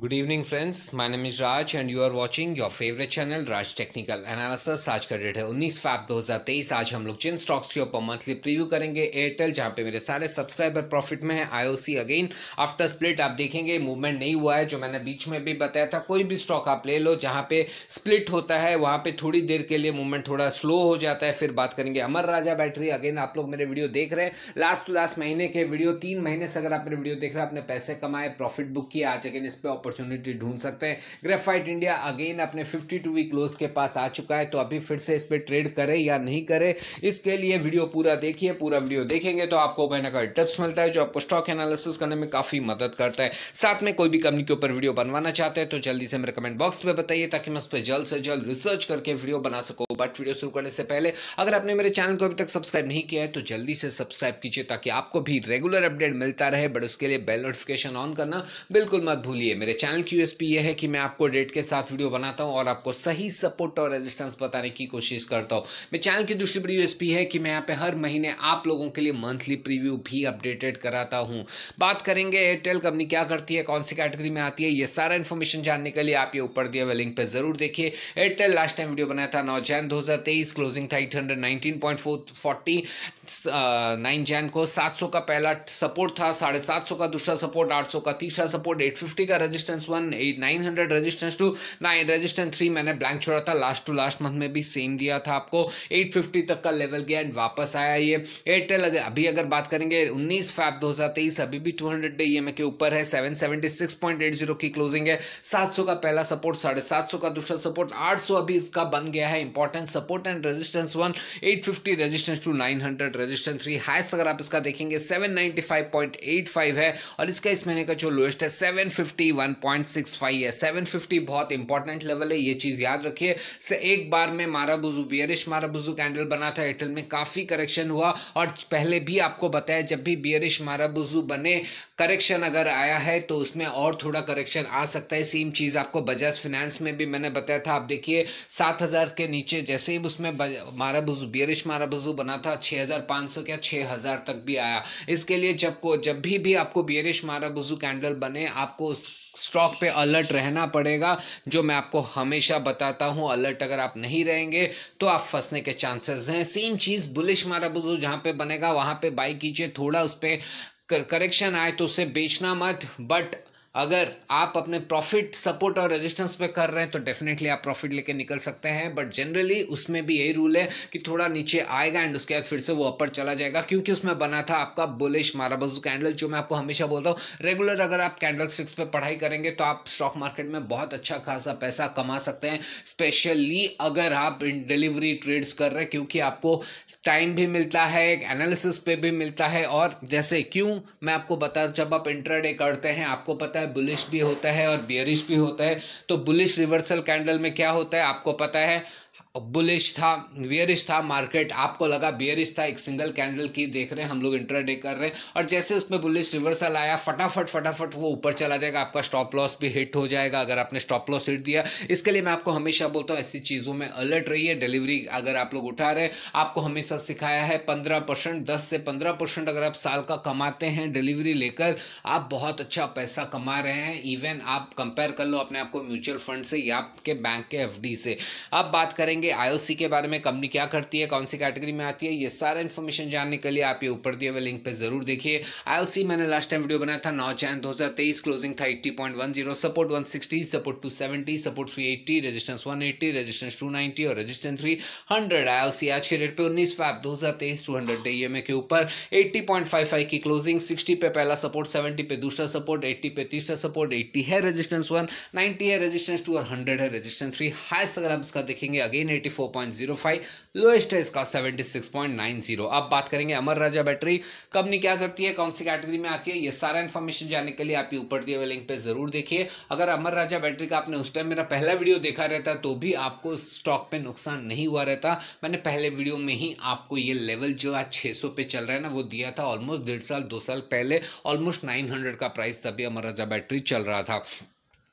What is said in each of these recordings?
Good evening friends my name is Raj and you are watching your favourite channel Raj technical analysis आज का date है 19 fab 2023 आज हम लोग जिन stocks के ऊपर मंथली प्रीव्यू करेंगे एयरटेल जहाँ पे मेरे सारे सब्सक्राइबर प्रॉफिट में है आईओसी अगेन आफ्टर स्प्लिट आप देखेंगे मूवमेंट नहीं हुआ है, जो मैंने बीच में भी बताया था। कोई भी स्टॉक आप ले लो, जहाँ पे स्प्लिट होता है, वहाँ पे थोड़ी देर के लिए मूवमेंट थोड़ा स्लो हो जाता है। फिर बात करेंगे अमर राजा बैटरी अगेन आप लोग मेरे वीडियो देख रहे हैं। लास्ट टू लास्ट महीने के वीडियो तीन महीने से अगर आप मेरे वीडियो देख रहे हैं अपने पैसे कमाए प्रॉफिट बुक किया, आज अगेन इस पर अपॉर्चुनिटी ढूंढ सकते हैं। ग्रेफाइट इंडिया अगेन अपने 52 वीक क्लोज के पास आ चुका है तो अभी फिर से इस पर ट्रेड करे या नहीं करे, इसके लिए वीडियो पूरा देखिए, पूरा वीडियो देखेंगे तो आपको कहीं ना कहीं टिप्स मिलता है जो आपको स्टॉक एनालिसिस करने में काफ़ी मदद करता है। साथ में कोई भी कंपनी के ऊपर वीडियो बनवाना चाहते हैं तो जल्दी से मेरे कमेंट बॉक्स में बताइए, ताकि मैं उस पर जल्द से जल्द रिसर्च करके वीडियो बना सकूँ। बट वीडियो शुरू करने से पहले, अगर आपने मेरे चैनल को अभी तक सब्सक्राइब नहीं किया है तो जल्दी से सब्सक्राइब कीजिए, ताकि आपको भी रेगुलर अपडेट मिलता रहे। बट उसके लिए बेल नोटिफिकेशन ऑन करना बिल्कुल मत भूलिए, मेरे चैनल की यूएसपी ये है कि मैं आपको डेट के साथ वीडियो बनाता हूँ और आपको सही सपोर्ट और रेजिस्टेंस बताने की कोशिश करता हूँ। मेरे चैनल की दूसरी बड़ी यूएसपी है कि मैं यहाँ पे हर महीने आप लोगों के लिए मंथली प्रीव्यू भी अपडेटेड कराता हूँ। बात करेंगे एयरटेल कंपनी क्या करती है, कौन सी कैटेगरी में आती है, ये सारा इन्फॉर्मेशन जानने के लिए आप ये ऊपर दिए हुए लिंक पे ज़रूर देखिए। एयरटेल लास्ट टाइम वीडियो बनाया था नौ जैन दो हज़ार तेईस क्लोजिंग था एट हंड्रेड नाइन जैन को। सात सौ का पहला सपोर्ट था, साढ़े का दूसरा सपोर्ट आठ सौ का तीसरा सपोर्ट एट का resistance one eight nine hundred resistance two nine resistance three मैंने ब्लैंक छोड़ा था। लास्ट टू लास्ट मंथ में भी सेम दिया था आपको। एट फिफ्टी तक का लेवल गया एंड वापस आया ये। एयरटेल अगर अभी अगर बात करेंगे, उन्नीस फैब दो हज़ार तेईस, अभी भी टू हंड्रेड डे ई के ऊपर है। Seven seventy six point eight zero की क्लोजिंग है। सात सौ का पहला सपोर्ट साढ़े सात सौ का दूसरा सपोर्ट आठ सौ अभी इसका बन गया है। Important support and resistance one eight fifty resistance two nine hundred resistance three highest अगर आप इसका देखेंगे seven ninety five point eight five है। और इसका इस महीने का जो लोएस्ट है seven fifty one point six five है। सेवन फिफ्टी बहुत इंपॉर्टेंट लेवल है, ये चीज़ याद रखिए। से एक बार में मारा बुजू बियरिश मारा बुजू कैंडल बना था एयरटेल में काफ़ी करेक्शन हुआ। और पहले भी आपको बताया, जब भी बियरिश मारा बुजू बने करेक्शन अगर आया है तो उसमें और थोड़ा करेक्शन आ सकता है। सेम चीज़ आपको बजाज फिनेंस में भी मैंने बताया था। आप देखिए, सात हज़ार के नीचे जैसे ही उसमें मारा बुजू बियरिश मारा बुजू बना था, छह हज़ार पाँच सौ क्या छह हज़ार तक भी आया। इसके लिए जब को, जब भी भी आपको बियरिश मारा बुजू कैंडल बने, आपको स्टॉक पे अलर्ट रहना पड़ेगा, जो मैं आपको हमेशा बताता हूँ, अलर्ट अगर आप नहीं रहेंगे तो आप फंसने के चांसेस हैं। सेम चीज़ बुलिश मारा बुजू जहाँ पे बनेगा, वहाँ पे बाई कीजिए, थोड़ा उस पर करेक्शन आए तो उसे बेचना मत, बट अगर आप अपने प्रॉफिट सपोर्ट और रेजिस्टेंस पे कर रहे हैं तो डेफिनेटली आप प्रॉफिट लेके निकल सकते हैं बट जनरली उसमें भी यही रूल है कि थोड़ा नीचे आएगा एंड उसके बाद फिर से वो अपर चला जाएगा, क्योंकि उसमें बना था आपका बुलिश माराबजू कैंडल जो मैं आपको हमेशा बोलता हूँ रेगुलर अगर आप कैंडल स्टिक्स पर पढ़ाई करेंगे तो आप स्टॉक मार्केट में बहुत अच्छा खासा पैसा कमा सकते हैं स्पेशली अगर आप डिलीवरी ट्रेड्स कर रहे हैं, क्योंकि आपको टाइम भी मिलता है एनालिसिस पे भी मिलता है, और जैसे क्यों मैं आपको बता, जब आप इंट्राडे करते हैं, आपको पता है बुलिश भी होता है और बियरिश भी होता है। तो बुलिश रिवर्सल कैंडल में क्या होता है, आपको पता है? बुलिश था बियरिश था मार्केट आपको लगा बियरिश था, एक सिंगल कैंडल की देख रहे हैं, हम लोग इंटरडे कर रहे हैं। और जैसे उसमें बुलिश रिवर्सल आया, फटाफट फटाफट वो ऊपर चला जाएगा, आपका स्टॉप लॉस भी हिट हो जाएगा, अगर आपने स्टॉप लॉस हिट दिया। इसके लिए मैं आपको हमेशा बोलता हूँ, ऐसी चीज़ों में अलर्ट रहिए। डिलीवरी अगर आप लोग उठा रहे आपको हमेशा सिखाया है, पंद्रह परसेंट, दस से पंद्रह परसेंट अगर आप साल का कमाते हैं डिलीवरी लेकर, आप बहुत अच्छा पैसा कमा रहे हैं। इवन आप कंपेयर कर लो अपने आपको म्यूचुअल फंड से या आपके बैंक के एफडी से। अब बात करेंगे जानेंगे आईओसी के बारे में कंपनी क्या करती है, कौन सी कैटेगरी में आती है, ये सारा इन्फॉर्मेशन जानने के लिए आप ये ऊपर दिए हुए लिंक पे ज़रूर देखिए। आईओसी मैंने लास्ट टाइम वीडियो बनाया था, नौ चैन दो क्लोजिंग था eighty support one support two support three resistance one resistance two और रेजिस्टेंस थ्री हंड्रेड आईओसी आज के रेट पे उन्नीस फैब दो हज़ार तेईस टू हंड्रेड ईएमए के ऊपर। एट्टी पॉइंट फाइव फाइव की क्लोजिंग सिक्सटी पे पहला सपोर्ट सेवेंटी पे दूसरा सपोर्ट एट्टी पे तीसरा सपोर्ट एट्टी है रेजिस्टेंस वन नाइनटी है रेजिस्टेंस टू और हंड्रेड है रेजिस्टेंस थ्री हाइस्ट अगर आप इसका देखेंगे अगेन 84.05 लोएस्ट है इसका 76.90 अब बात करेंगे अमर राजा बैटरी। कंपनी क्या करती है? कौन सी कैटेगरी में आती है? ये सारा इन्फॉर्मेशन जानने के लिए आप ऊपर दिए हुए लिंक पे ज़रूर देखिए। अगर अमर राजा बैटरी का आपने उस टाइम मेरा पहला वीडियो देखा रहता तो भी आपको स्टॉक पे नुकसान नहीं हुआ रहता। मैंने पहले वीडियो में ही आपको ये लेवल जो आज छह सौ पे चल रहा है ना, वो दिया था ऑलमोस्ट डेढ़ साल, दो साल पहले ऑलमोस्ट नाइन का प्राइस तभी अमर राजा बैटरी चल रहा था।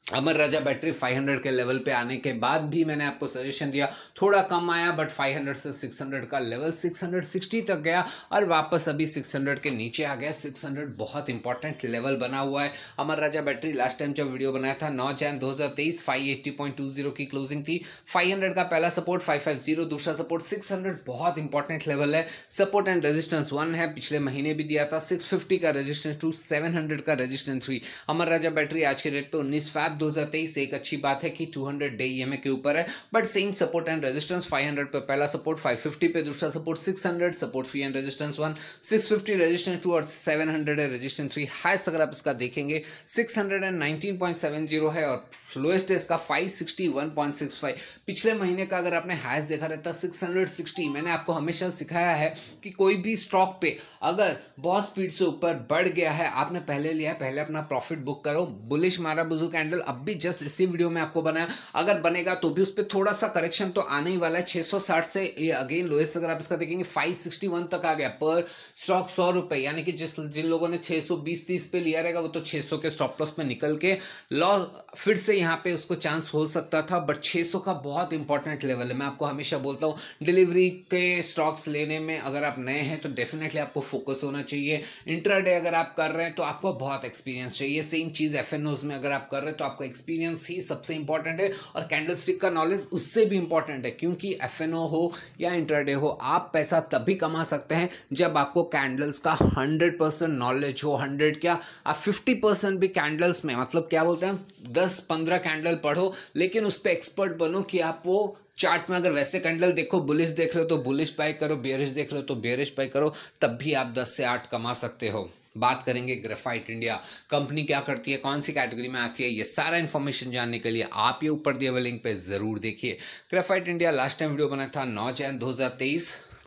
अमर राजा बैटरी 500 के लेवल पे आने के बाद भी मैंने आपको सजेशन दिया। थोड़ा कम आया बट 500 से 600 का लेवल 660 तक गया और वापस अभी 600 के नीचे आ गया। 600 बहुत इंपॉर्टेंट लेवल बना हुआ है। Amara Raja battery last time जब वीडियो बनाया था 9 जैन 2023 580.20 की क्लोजिंग थी। 500 का पहला सपोर्ट 550 दूसरा सपोर्ट 600 बहुत इंपॉर्टेंट लेवल है। सपोर्ट एंड रजिस्टेंस वन है, पिछले महीने भी दिया था। सिक्स का रजिस्टेंस टू सेवन का resistance three Amara Raja battery आज के डेट पर उन्नीस फैब 2023 एक अच्छी बात है कि 200 डे ईएमए के ऊपर है but same support and resistance 500 पे पहला सपोर्ट 550 पे दूसरा support 600 support three and resistance one 650 resistance two और 700 है रेजिस्टेंस थ्री हाइस्ट अगर आप इसका देखेंगे 619.70 है और लोएस्ट है इसका 561.65 पिछले महीने का अगर आपने हाइस देखा रहता 660 मैंने आपको हमेशा सिखाया है कि कोई भी स्टॉक पे अगर बहुत स्पीड से ऊपर बढ़ गया है, आपने पहले लिया है, पहले अपना प्रॉफिट बुक करो बुलिश मारा बुजू कैंडल अब भी जस्ट इसी वीडियो में आपको बनाया। अगर बनेगा तो भी उस पर थोड़ा सा करेक्शन तो आने ही वाला है। 660 से ये अगेन लोएस्ट अगर आप इसका देखेंगे 561 तक आ गया पर स्टॉक सौ रुपए। यानी कि जिस, जिन लोगों ने 620 30 पे लिया रहेगा, वो तो 600 के स्टॉप लॉस में निकल के लॉ फिर से यहाँ पे उसको चांस हो सकता था। बट 600 का बहुत इंपॉर्टेंट लेवल है। मैं आपको हमेशा बोलता हूँ डिलीवरी के स्टॉक्स लेने में अगर आप नए हैं तो डेफिनेटली आपको फोकस होना चाहिए। इंट्राडे अगर आप कर रहे हैं तो आपको बहुत एक्सपीरियंस चाहिए। सेम चीज़ एफ़ में अगर आप कर रहे हैं तो आपको एक्सपीरियंस ही सबसे इंपॉर्टेंट है और कैंडल स्टिक का नॉलेज उससे भी इंपॉर्टेंट है, क्योंकि एफएनओ हो या इंटरडे हो, आप पैसा तभी कमा सकते हैं जब आपको कैंडल्स का हंड्रेड परसेंट नॉलेज हो। हंड्रेड क्या? आप फिफ्टी परसेंट भी कैंडल्स में मतलब क्या बोलते हैं? दस पंद्रह कैंडल पढ़ो, लेकिन उस पर एक्सपर्ट बनो कि आप वो चार्ट में अगर वैसे कैंडल देखो बुलिश देख रहे हो तो बुलिश बाई करो बेरिश देख रहे हो तो बेरिश बाई करो, तब भी आप दस से आठ कमा सकते हो। बात करेंगे ग्रेफाइट इंडिया। कंपनी क्या करती है? कौन सी कैटेगरी में आती है? ये सारा इन्फॉर्मेशन जानने के लिए आप ये ऊपर दिए हुए लिंक पे ज़रूर देखिए। Graphite India last time video बनाया था नौ जैन दो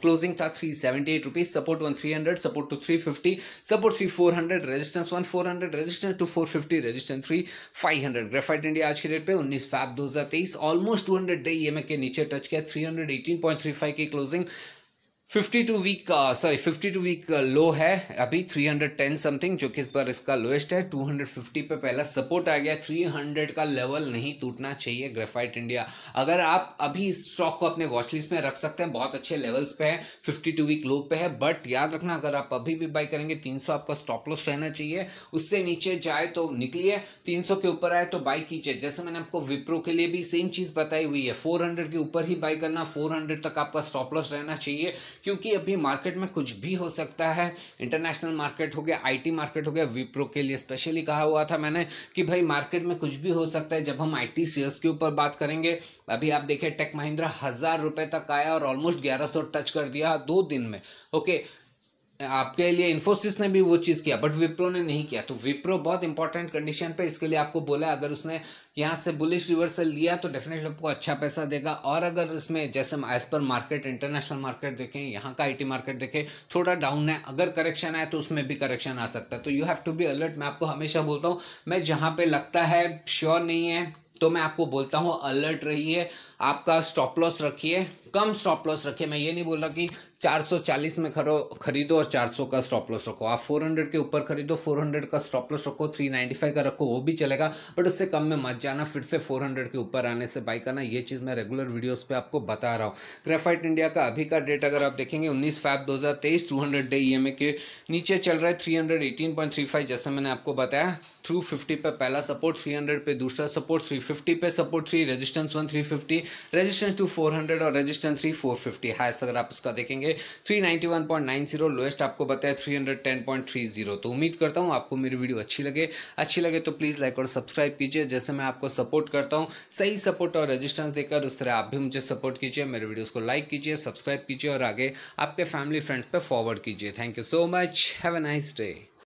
क्लोजिंग था three seventy eight rupees support one three hundred support two three fifty support three four hundred resistance one four hundred resistance two four fifty resistance three five hundred graphite India आज के rate पे उन्नीस Feb दो हज़ार तेईस। Almost two hundred day EMA के नीचे touch किया। Three hundred eighteen point three five की closing fifty two week sorry fifty two week low है, अभी थ्री हंड्रेड टेन समथिंग जो कि इस बार इसका लोएस्ट है टू हंड्रेड फिफ्टी पे पहला सपोर्ट आ गया थ्री हंड्रेड का लेवल नहीं टूटना चाहिए ग्रेफाइट इंडिया अगर आप अभी इस स्टॉक को अपने वॉच लिस्ट में रख सकते हैं, बहुत अच्छे लेवल्स पे है फिफ्टी टू वीक लो पे है बट याद रखना, अगर आप अभी भी बाई करेंगे, तीन सौ आपका स्टॉप लॉस रहना चाहिए, उससे नीचे जाए तो निकलिए, तीन सौ के ऊपर आए तो बाई कीजिए। जैसे मैंने आपको विप्रो के लिए भी सेम चीज़ बताई हुई है फोर हंड्रेड के ऊपर ही बाई करना फोर हंड्रेड तक आपका स्टॉप लॉस रहना चाहिए क्योंकि अभी मार्केट में कुछ भी हो सकता है। इंटरनेशनल मार्केट हो गया आईटी मार्केट हो गया, विप्रो के लिए स्पेशली कहा हुआ था मैंने कि भाई मार्केट में कुछ भी हो सकता है। जब हम आईटी शेयर्स के ऊपर बात करेंगे, अभी आप देखें टेक महिंद्रा हज़ार रुपये तक आया और ऑलमोस्ट ग्यारह सौ टच कर दिया दो दिन में। ओके आपके लिए इन्फोसिस ने भी वो चीज़ किया बट विप्रो ने नहीं किया। तो विप्रो बहुत इंपॉर्टेंट कंडीशन पे इसके लिए आपको बोला अगर उसने यहाँ से बुलिश रिवर्सल लिया तो डेफिनेटली आपको अच्छा पैसा देगा। और अगर इसमें जैसे as per market international market देखें, यहाँ का आईटी मार्केट देखें, थोड़ा डाउन है। अगर करेक्शन आए तो उसमें भी करेक्शन आ सकता है। तो you have to be alert मैं आपको हमेशा बोलता हूँ, मैं जहाँ पे लगता है श्योर नहीं है तो मैं आपको बोलता हूँ अलर्ट रहिए। आपका स्टॉप लॉस रखिए, कम स्टॉप लॉस रखिए। मैं ये नहीं बोल रहा कि 440 में खरो, खरीदो और 400 का स्टॉप लॉस रखो। आप 400 के ऊपर खरीदो 400 का स्टॉप लॉस रखो 395 का रखो, वो भी चलेगा बट उससे कम में मत जाना, फिर से 400 के ऊपर आने से बाई करना। ये चीज़ मैं रेगुलर वीडियोस पे आपको बता रहा हूँ। ग्रेफाइट इंडिया का अभी का डेट अगर आप देखेंगे, उन्नीस फैब दो हज़ार तेईस टू हंड्रेड डे ईएमए के नीचे चल रहा है three hundred eighteen point three five जैसे मैंने आपको बताया। थ्रू फिफ्टी पे पहला सपोर्ट थ्री हंड्रेड पे दूसरा सपोर्ट थ्री फिफ्टी पे support three resistance one three fifty resistance two four hundred और resistance three four fifty highest अगर आप इसका देखेंगे three ninety one point nine zero lowest आपको बताया three hundred ten point three zero तो उम्मीद करता हूँ आपको मेरी वीडियो अच्छी लगे। अच्छी लगे तो प्लीज़ लाइक और सब्सक्राइब कीजिए, जैसे मैं आपको सपोर्ट करता हूँ। सही सपोर्ट और रेजिस्टेंस देकर उस तरह आप भी मुझे सपोर्ट कीजिए, मेरे वीडियोज़ को लाइक कीजिए सब्सक्राइब कीजिए और आगे आपके फैमिली फ्रेंड्स पर फॉरवर्ड कीजिए। Thank you so much have a nice day